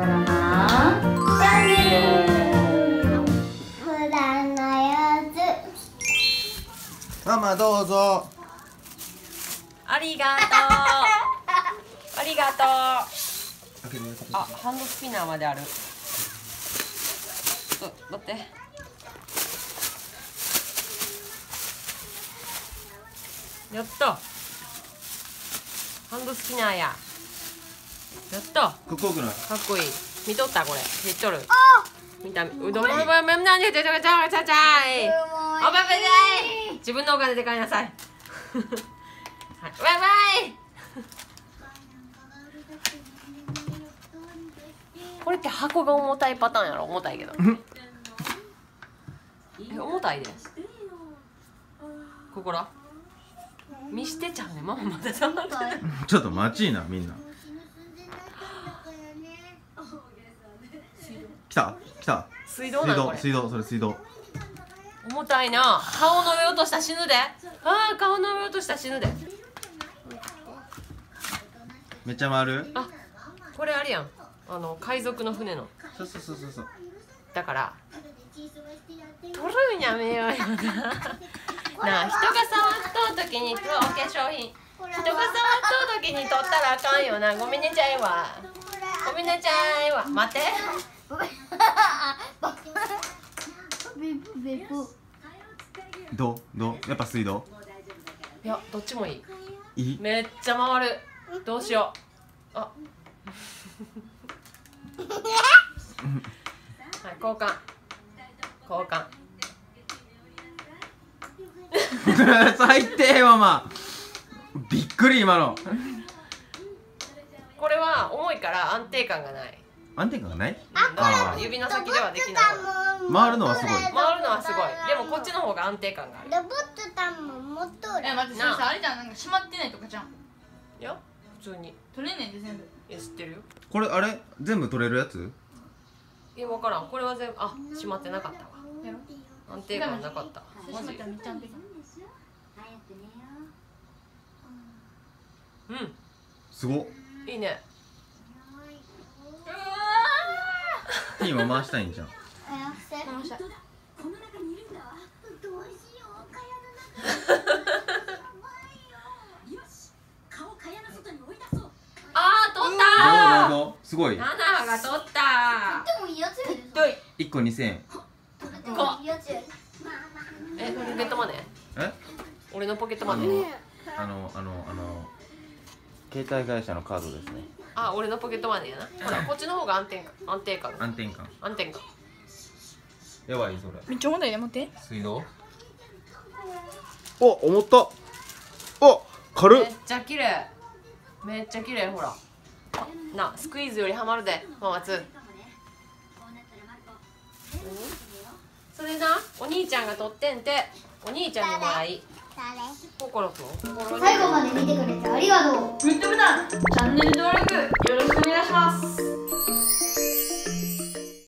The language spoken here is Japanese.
コロマンチャンネル普段のやママどうぞ。ありがとう。ありがとう。あハンドスピナーまである。ちょっと待って。やった。ハンドスピナーややった。かかっこよくない？っこいい。見とった？これ。知っとる？見た？うどんばばばばなんでちゃちゃちゃちゃちゃいあばばばい自分のお金で買いなさいはいバイバイこれって箱が重たいパターンやろ重たいけどえ重たいでここら見してちゃうねママまだ触ってないちょっと待ちいなみんな来た来た。水道なのこれ。水道それ水道。重たいな。顔の上落としたら死ぬで。ああ顔の上落としたら死ぬで。めっちゃ回る？あこれあれやん。あの海賊の船の。そうそうそうそうそう。だから取るんやめようよな。なあ人が触っとう時にお化粧品。人が触っとう時に取ったらあかんよな。ごめんねちゃいわ。ごめんねちゃいわ。待ってどうどうやっぱ水道いやどっちもいいいいめっちゃ回るどうしようあはい交換交換最低ママびっくり今のこれは重いから安定感がない安定感がない？だから指の先ではできない回るのはすごい。回るのはすごい。でもこっちの方が安定感がある。ロボットたんも持っとる。え待ってそれさあ。れじゃん。なんか閉まってないとかじゃん。いや普通に。取れんねんで全部。え知ってるよ。これあれ？全部取れるやつ？え分からん。これは全部あ閉まってなかったわ。安定感なかった。マジうん。すごっ。いいね今回したいんじゃん。あせこの下どうしよう蚊帳の中あー取ったどうどうどう？すごい。ナナが取ったでもいいやつやでどい1個2000円。でもいいやつやでえポケットマネーえ？俺のポケットマネーあのあのあの携帯会社のカードですねあ俺のポケットマネーやな。ほらこっちの方が安定感。安定感。安定感。安定感。やばいそれ。めっちゃ重たいね待って。水道？お重った。お軽めっちゃ綺麗。めっちゃ綺麗ほら。あなスクイーズよりハマるでママツー。それなお兄ちゃんが取ってんてお兄ちゃんのもらい誰？心と？心に最後まで見てくれてありがとう。グッド